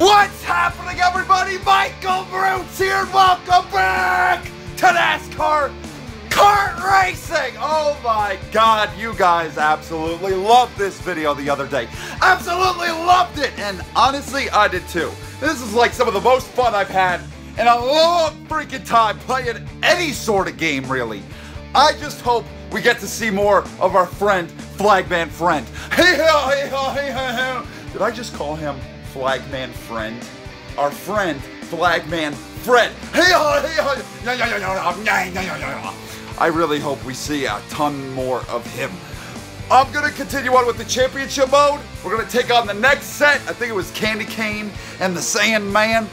What's happening, everybody? Michael Mrucz here. Welcome back to NASCAR kart racing. Oh my God, you guys absolutely loved this video the other day. Absolutely loved it, and honestly, I did too. This is like some of the most fun I've had in a long freaking time playing any sort of game, really. I just hope we get to see more of our friend, Flagman Friend. Hey, hey, hey, hey, Did I just call him Flagman Friend? Our friend, Flagman Fred. Hey, I really hope we see a ton more of him. I'm gonna continue on with the championship mode. We're gonna take on the next set. I think it was Candy Cane and the Sandman.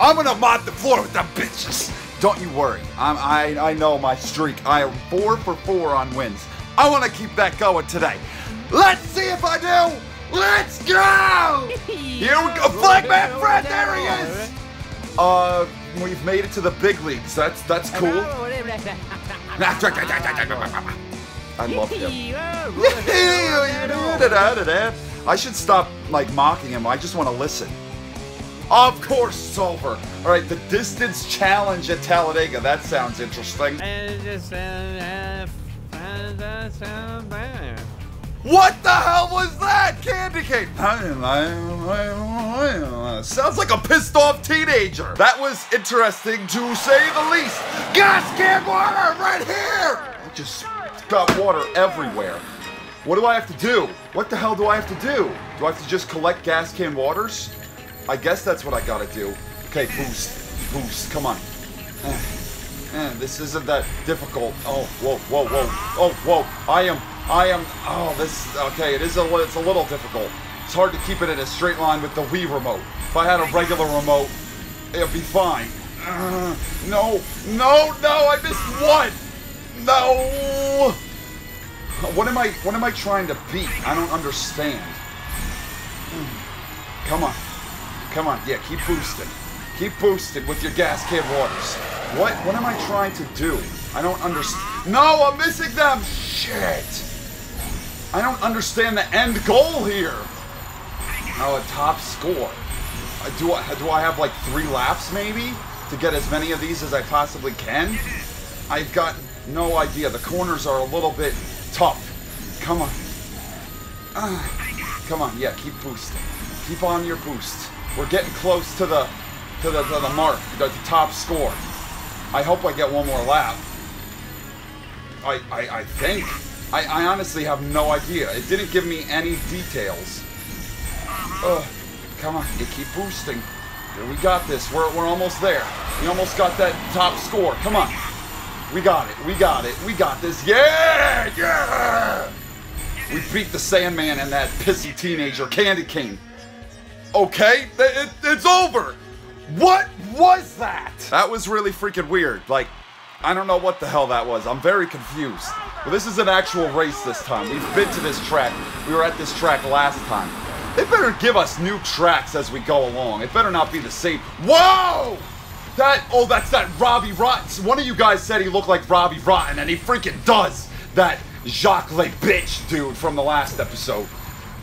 I'm gonna mop the floor with them bitches. Don't you worry. I'm, I I know my streak. I am four for four on wins. I want to keep that going today. Let's see if I do. Let's go! Here we go. Flagman Fred, there he is. Uh, we've made it to the big leagues. That's that's cool. I love him. I should stop like mocking him. I just want to listen. Of course, over. All right, the distance challenge at Talladega. That sounds interesting. What the hell was that, Candy Cane? Sounds like a pissed off teenager. That was interesting to say the least. Gas can water right here. I just got water everywhere. What do I have to do? What the hell do I have to do? Do I have to just collect gas can waters? I guess that's what I gotta do. Okay, boost. Boost. Come on. Eh, this isn't that difficult. Oh, whoa, whoa, whoa. Oh, whoa. I am I am, oh, this, okay, it is a, it's a little difficult. It's hard to keep it in a straight line with the Wii remote. If I had a regular remote, it'd be fine. Uh, no, no, no, I missed one. No. What am I, what am I trying to beat? I don't understand. Come on. Come on, yeah, keep boosting. Keep boosting with your gas can waters. What, what am I trying to do? I don't understand. No, I'm missing them. Shit. I don't understand the end goal here. Oh, a top score. Do I do I have like three laps maybe to get as many of these as I possibly can? I've got no idea. The corners are a little bit tough. Come on. Uh, come on, yeah, keep boosting. Keep on your boost. We're getting close to the to the to the mark, the, the top score. I hope I get one more lap. I I, I think. I, I honestly have no idea. It didn't give me any details. Ugh. Come on, you keep boosting. We got this. We're, we're almost there. We almost got that top score. Come on. We got it. We got it. We got this. Yeah! Yeah! We beat the Sandman and that pissy teenager, Candy Cane. Okay, it, it, it's over. What was that? That was really freaking weird. Like, I don't know what the hell that was. I'm very confused. Well, this is an actual race this time. We've been to this track. We were at this track last time. They better give us new tracks as we go along. It better not be the same. Whoa! That, oh, that's that Robbie Rotten. One of you guys said he looked like Robbie Rotten, and he freaking does. That Jacques Le Bitch dude from the last episode.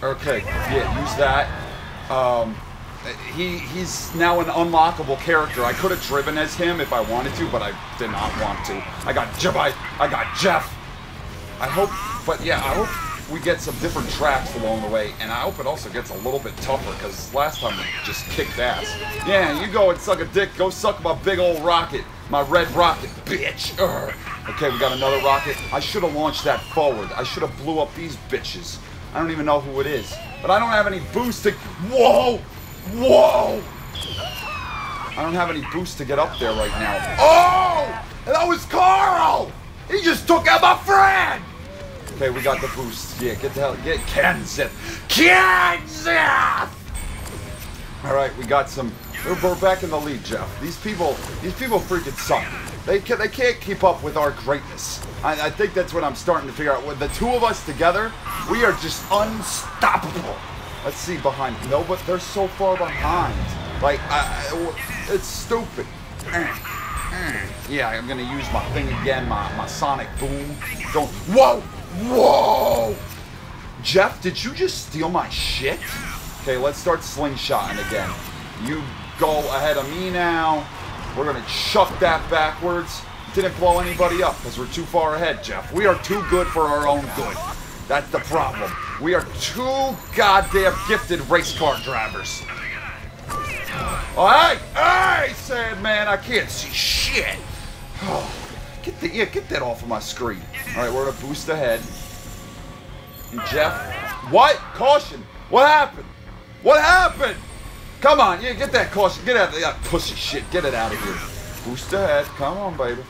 Okay, yeah, use that. Um, he he's now an unlockable character. I could have driven as him if I wanted to, but I did not want to. I got Jeff. I, I got Jeff. I hope, but yeah, I hope we get some different tracks along the way, and I hope it also gets a little bit tougher, because last time we just kicked ass. Yeah, you go and suck a dick, go suck my big old rocket, my red rocket, bitch. Urgh. Okay, we got another rocket. I should have launched that forward. I should have blew up these bitches. I don't even know who it is. But I don't have any boost to... Whoa! Whoa! I don't have any boost to get up there right now. Oh! That was Carl! He just took out my friend! Okay, we got the boost. Yeah, get the hell, get Kenseth. Kenseth! Alright, we got some, we're, back in the lead, Jeff. These people, these people freaking suck. They, can, they can't keep up with our greatness. I, I think that's what I'm starting to figure out. With the two of us together, we are just unstoppable. Let's see behind. No, but they're so far behind. Like, I, it's stupid. Eh, eh. Yeah, I'm gonna use my thing again, my, my sonic boom. Don't. Whoa! Whoa! Jeff, did you just steal my shit? Okay, let's start slingshotting again. You go ahead of me now. We're gonna chuck that backwards. Didn't blow anybody up because we're too far ahead, Jeff. We are too good for our own good. That's the problem. We are too goddamn gifted race car drivers. Oh, hey, hey, Sandman, I can't see shit. Oh, get the yeah, get that off of my screen. All right, we're gonna boost ahead. And Jeff, what? Caution! What happened? What happened? Come on, yeah, get that caution. Get out of that pussy shit. Get it out of here. Boost ahead. Come on, baby.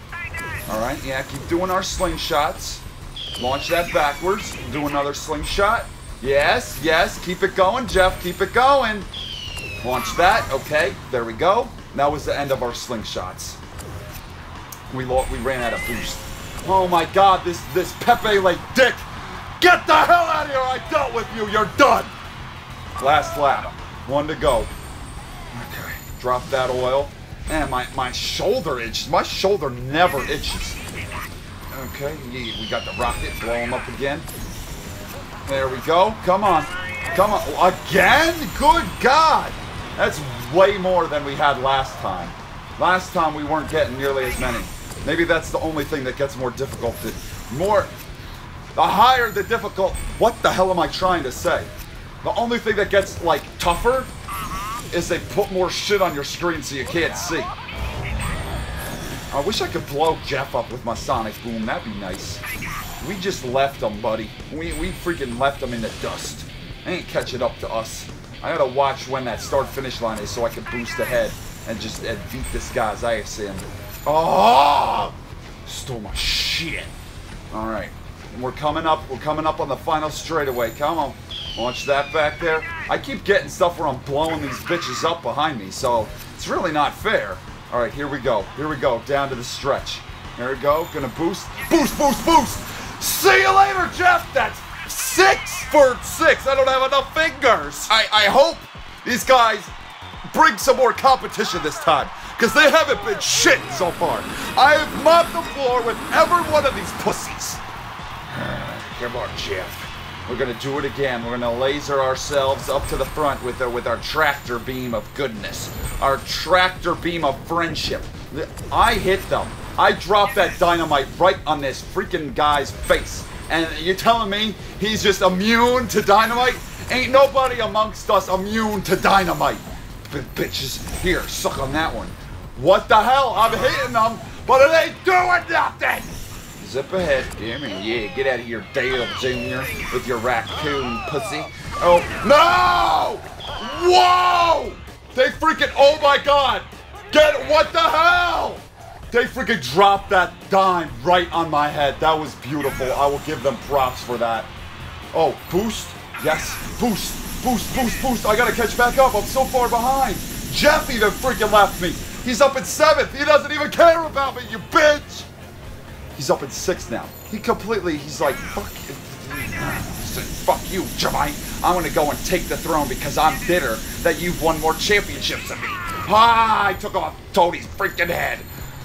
All right, yeah, keep doing our slingshots. Launch that backwards. Do another slingshot. Yes, yes, keep it going, Jeff. Keep it going. Launch that. Okay, there we go. That was the end of our slingshots. We we ran out of boost. Oh my God, this this Pepe like dick. Get the hell out of here! I dealt with you. You're done. Last lap. One to go. Okay. Drop that oil. Man, my, my shoulder itches. My shoulder never itches. Okay, we got the rocket. Blow him up again. There we go. Come on. Come on. Again? Good God. That's way more than we had last time. Last time we weren't getting nearly as many. Maybe that's the only thing that gets more difficult. More, the higher the difficult, what the hell am I trying to say? The only thing that gets, like, tougher is they put more shit on your screen so you can't see. I wish I could blow Jeff up with my sonic boom. That'd be nice. We just left him, buddy. We, we freaking left him in the dust. Ain't catching up to us. I gotta watch when that start-finish line is so I can boost ahead and just and beat this guy's ass in. Oh! Stole my shit. All right. We're coming up. We're coming up on the final straightaway. Come on. Launch that back there. I keep getting stuff where I'm blowing these bitches up behind me, so it's really not fair. All right, here we go. Here we go. Down to the stretch. There we go. Gonna boost. Boost, boost, boost. See you later, Jeff. That's six for six. I don't have enough fingers. I, I hope these guys bring some more competition this time because they haven't been shit so far. I have mopped the floor with every one of these pussies. Come on, Jeff. We're gonna do it again. We're gonna laser ourselves up to the front with our, with our tractor beam of goodness, our tractor beam of friendship. I hit them. I dropped that dynamite right on this freaking guy's face. And you're telling me he's just immune to dynamite? Ain't nobody amongst us immune to dynamite. B bitches, here, suck on that one. What the hell? I'm hitting them, but it ain't doing nothing. Zip ahead. Give me, yeah, get out of here, Dale Jr. with your raccoon pussy. Oh, no! Whoa! They freaking, oh my god! Get, what the hell? They freaking dropped that dime right on my head. That was beautiful. I will give them props for that. Oh, boost? Yes, boost, boost, boost, boost. I gotta catch back up. I'm so far behind. Jeff even freaking left me. He's up in seventh. He doesn't even care about me, you bitch. He's up in six now. He completely, he's like, fuck you. Fuck you, Jimmie. I'm gonna go and take the throne because I'm bitter that you've won more championships than me. Ah, I took off Tony's freaking head.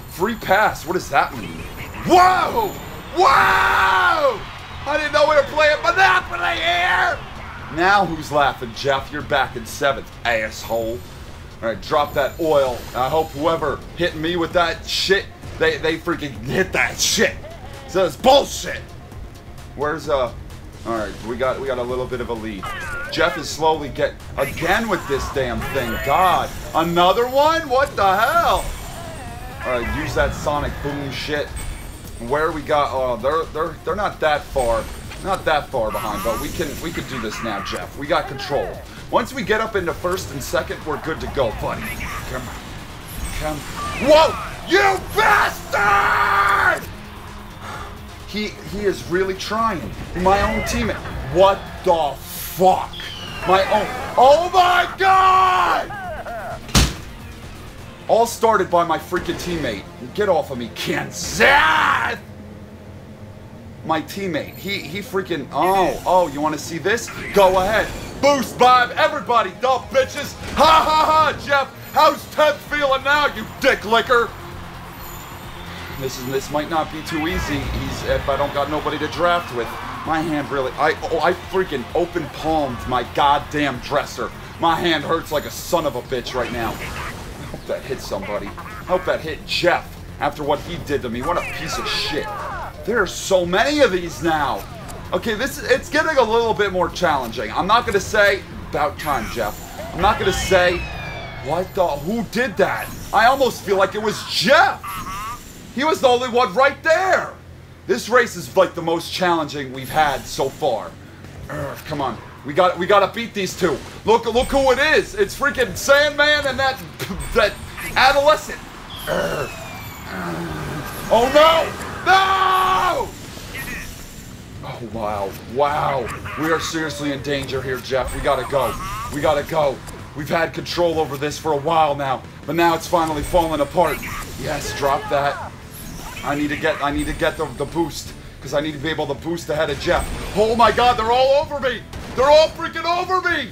Free pass, what does that mean? Whoa! Whoa! I didn't know we were playing Monopoly here! Now who's laughing, Jeff? You're back in seventh, asshole. Alright, drop that oil. I hope whoever hit me with that shit they they freaking hit that shit. So it's bullshit. Where's uh? All right, we got we got a little bit of a lead. Jeff is slowly get again with this damn thing. God, another one? What the hell? All right, use that sonic boom shit. Where we got? Oh, they're they're they're not that far, not that far behind, but we can we can do this now, Jeff. We got control. Once we get up into first and second, we're good to go, buddy. Come on, come. Whoa! You bastard! He he is really trying. My own teammate. What the fuck? My own. Oh my god! All started by my freaking teammate. Get off of me, Kansas! My teammate. He he freaking. Oh oh. You want to see this? Go ahead. Boost Bob. Everybody, dumb bitches. Ha ha ha. Jeff, how's Ted feeling now? You dick licker. This is this might not be too easy. He's if I don't got nobody to draft with. My hand really I oh I freaking open palmed my goddamn dresser. My hand hurts like a son of a bitch right now. I hope that hit somebody. I hope that hit Jeff after what he did to me. What a piece of shit. There are so many of these now. Okay, this it's getting a little bit more challenging. I'm not gonna say about time, Jeff. I'm not gonna say what the who did that. I almost feel like it was Jeff. He was the only one right there. This race is like the most challenging we've had so far. Urgh, come on. We got we gotta beat these two. Look look who it is. It's freaking Sandman and that that adolescent. Urgh. Oh no! No! Oh wow, wow. We are seriously in danger here, Jeff. We gotta go. We gotta go. We've had control over this for a while now, but now it's finally falling apart. Yes, drop that. I need to get I need to get the, the boost. Because I need to be able to boost ahead of Jeff. Oh my god, they're all over me! They're all freaking over me!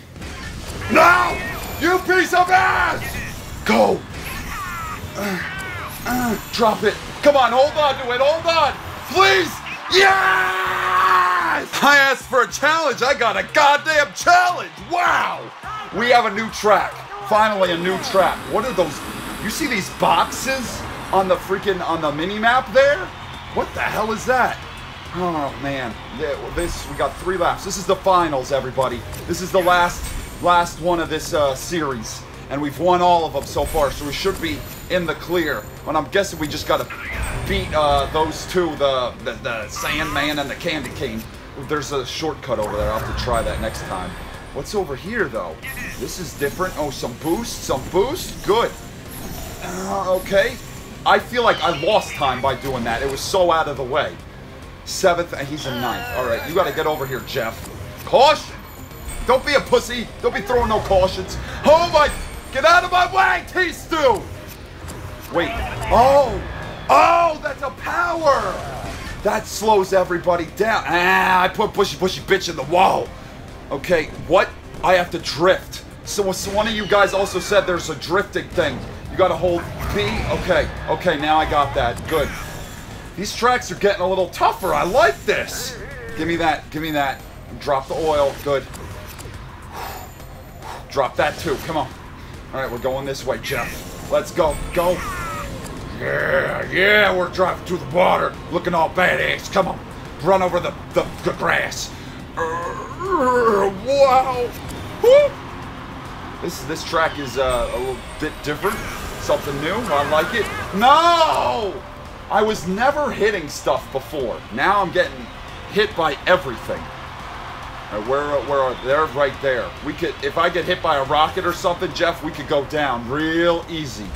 No! You piece of ass! Go! Uh, uh, drop it. Come on, hold on to it, hold on! Please! Yes! I asked for a challenge, I got a goddamn challenge! Wow! We have a new track. Finally a new track. What are those? You see these boxes on the freaking, on the mini map there? What the hell is that? Oh man, this we got three laps. This is the finals, everybody. This is the last last one of this uh, series, and we've won all of them so far. So we should be in the clear. But I'm guessing we just gotta beat uh, those two, the, the the Sandman and the Candy Cane. There's a shortcut over there. I'll have to try that next time. What's over here though? This is different. Oh, some boost, some boost. Good. Uh, okay. I feel like I lost time by doing that. It was so out of the way. Seventh, and he's a ninth. All right, you got to get over here, Jeff. Caution! Don't be a pussy. Don't be throwing no cautions. Oh my! Get out of my way, T-Stew! Wait. Oh! Oh, that's a power! That slows everybody down. Ah, I put bushy bushy bitch in the wall. Okay, what? I have to drift. So, so one of you guys also said there's a drifting thing. You gotta hold B. Okay, okay, now I got that. Good. These tracks are getting a little tougher. I like this. Give me that. Give me that. Drop the oil. Good. Drop that too. Come on. All right, we're going this way, Jeff. Let's go. Go. Yeah, yeah, we're driving to the water. Looking all badass. Come on. Run over the, the, the grass. Wow. Woo. This this track is uh, a little bit different. Something new. I like it. No! I was never hitting stuff before. Now I'm getting hit by everything. Right, where, where are they're right there. We could, if I get hit by a rocket or something, Jeff, we could go down real easy.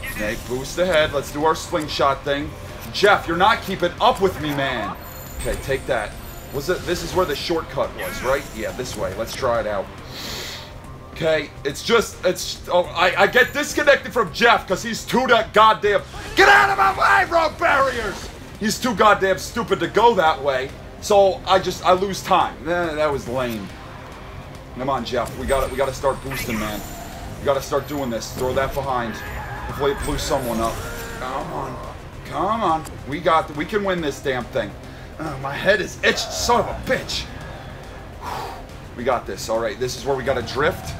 Okay, boost ahead. Let's do our slingshot thing. Jeff, you're not keeping up with me, man. Okay, take that. Was it? This is where the shortcut was, right? Yeah, this way. Let's try it out. Okay, it's just, it's, oh, I, I get disconnected from Jeff because he's too that goddamn, get out of my way, road barriers! He's too goddamn stupid to go that way, so I just, I lose time. Eh, that was lame. Come on, Jeff, we gotta, we gotta start boosting, man. We gotta start doing this. Throw that behind. Hopefully it blew someone up. Come on, come on. We got, we can win this damn thing. Uh, my head is itched, son of a bitch. We got this. All right, this is where we got to drift.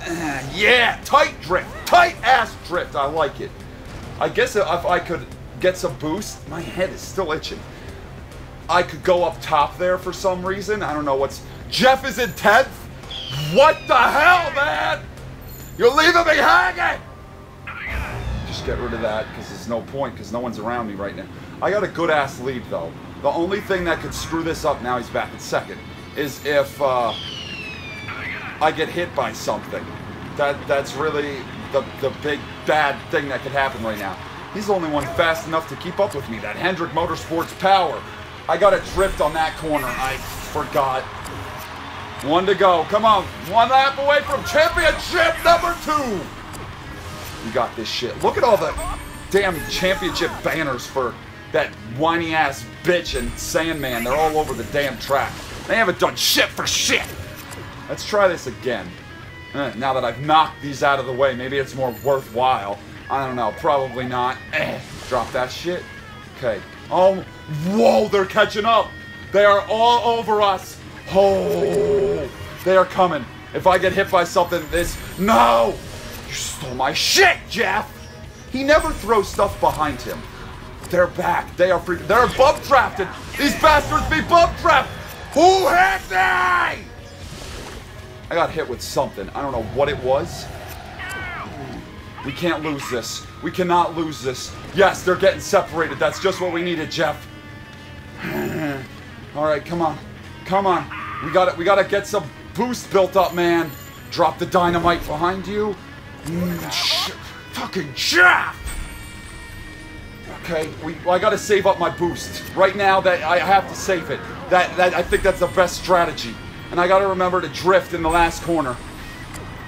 Yeah, tight drift. Tight ass drift. I like it. I guess if I could get some boost, my head is still itching. I could go up top there for some reason. I don't know what's... Jeff is in 10th? What the hell, man? You're leaving me hanging! Just get rid of that, because there's no point, because no one's around me right now. I got a good-ass lead, though. The only thing that could screw this up, now he's back in second, is if uh, I get hit by something. That That's really the, the big bad thing that could happen right now. He's the only one fast enough to keep up with me. That Hendrick Motorsports power. I got a drift on that corner. I forgot. One to go. Come on. One lap away from championship number two. You got this shit. Look at all the damn championship banners for that whiny ass bitch and Sandman. They're all over the damn track. They haven't done shit for shit. Let's try this again. Eh, now that I've knocked these out of the way, maybe it's more worthwhile. I don't know. Probably not. Eh, drop that shit. Okay. Oh, whoa, they're catching up. They are all over us. Oh, they are coming. If I get hit by something, this. No! You stole my shit, Jeff! He never throws stuff behind him. They're back. They are free. They're bump drafted. These bastards be bump trapped. Who hit me? I got hit with something. I don't know what it was. We can't lose this. We cannot lose this. Yes, they're getting separated. That's just what we needed, Jeff. All right, come on. Come on. We got to We got to get some boost built up, man. Drop the dynamite behind you. Mm, fucking Jeff. Okay, we, well, I gotta save up my boost. Right now, that I have to save it. That, that I think that's the best strategy. And I gotta remember to drift in the last corner.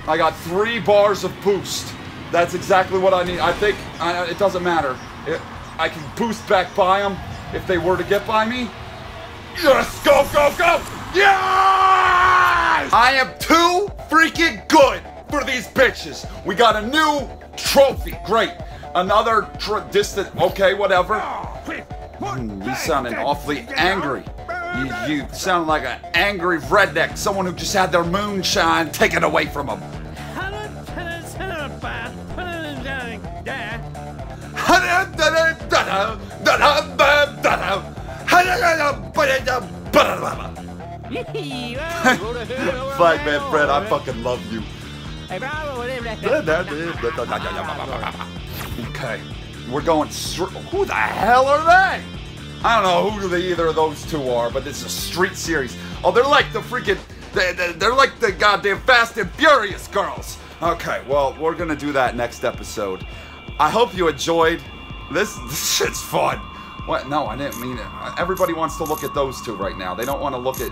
I got three bars of boost. That's exactly what I need. I think I, it doesn't matter. It, I can boost back by them if they were to get by me. Yes, go, go, go! Yes! I am too freaking good for these bitches. We got a new trophy. Great. Another tr- distant. Okay, whatever. Mm, you sounding awfully angry. You, you sound like an angry redneck, someone who just had their moonshine taken away from them. Flagman Fred, I fucking love you. Okay, we're going. Who the hell are they? I don't know who the, either of those two are, but it's a street series. Oh, they're like the freaking. They, they, they're like the goddamn Fast and Furious girls. Okay, well, we're gonna do that next episode. I hope you enjoyed. This, this shit's fun. What? No, I didn't mean it. Everybody wants to look at those two right now. They don't want to look at.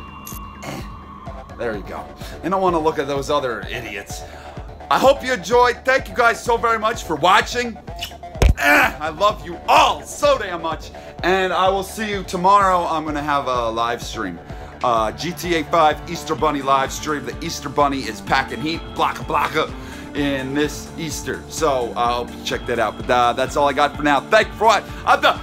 There you go. They don't want to look at those other idiots. I hope you enjoyed. Thank you guys so very much for watching. Eh, I love you all so damn much. And I will see you tomorrow. I'm to have a live stream. Uh, GTA 5 Easter Bunny live stream. The Easter Bunny is packing heat, blocka blocka, in this Easter. So I hope you check that out. But uh, that's all I got for now. Thank you for watching. I'm the